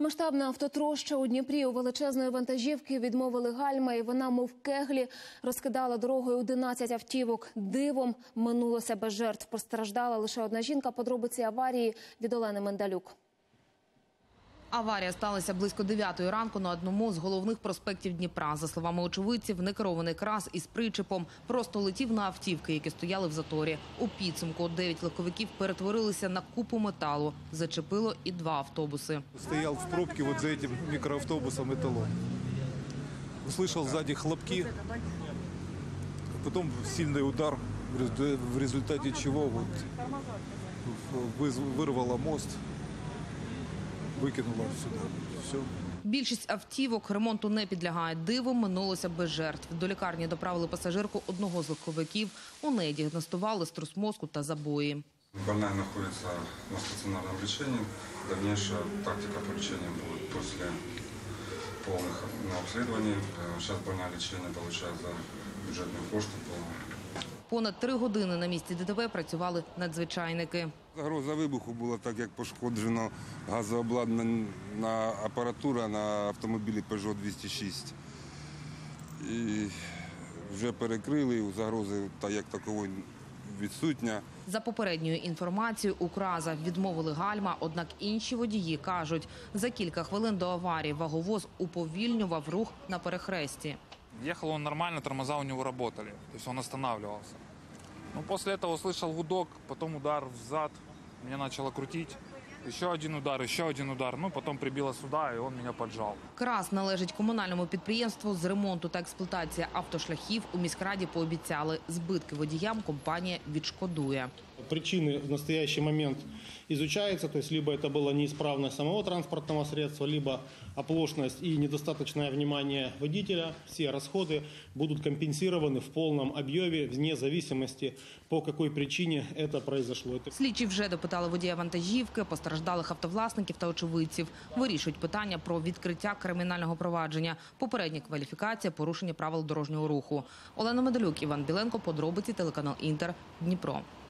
Масштабна автотроща у Дніпрі у величезної вантажівки відмовили гальма, і вона, мов кеглі, розкидала дорогою 11 автівок. Дивом минулося без жертв. Постраждала лише одна жінка. Подробиці аварії від Олени Мендалюк. Аварія сталася близько 9 ранку на одному з головних проспектів Дніпра. За словами очевидців, некерований крас із причепом просто летів на автівки, які стояли в заторі. У підсумку 9 легковиків перетворилися на купу металу. Зачепило і два автобуси. Стоял в пробке вот за этим микроавтобусом эталон. Услышал сзади хлопки, потом сильный удар, в резу- в результате чего вот выз- вырвало мост, выкинуло сюда. Все. Більшість автівок ремонту не підлягає. Дивом минулося без жертв. До лікарні доправили пасажирку одного з легковиків. У неї діагностували струс мозку та забої. Больная находится на стационарном лечении. Дальнейшая тактика по лечению будет после полных ну, обследований. Э, Сейчас больная лечение получает за бюджетные кошты полное. Понад три години на місці ДТП працювали надзвичайники. Загроза вибуху була так, як пошкоджено газообладнана апаратура на автомобілі Peugeot 206. І вже перекрили загрози та як такової відсутня. За попередньою інформацією, у Краза відмовили гальма, однак інші водії кажуть, за кілька хвилин до аварії ваговоз уповільнював рух на перехресті. Ехал он нормально, тормоза у него работали, то есть он останавливался. Но после этого услышал гудок, потом удар в зад, меня начало крутить. Еще один удар, еще один удар, ну потом прибило сюда, и он меня поджал. Крас належить комунальному підприємству з ремонту та експлуатації автошляхів. У міськраді пообіцяли збитки водіям компанія відшкодує. Причины в настоящий момент изучаются, то есть либо это была неисправность самого транспортного средства, либо оплошность и недостаточное внимание водителя. Все расходы будут компенсированы в полном объеме вне зависимости, по какой причине это произошло. Это Слідчі вже допитали водія вантажівки, постраждалих автовласників та очевидців. Вирішують питання про відкриття кримінального провадження, попередня кваліфікація, порушення правил дорожнього руху. Олена Медалюк, Іван Біленко, подробиці телеканал Інтер, Дніпро.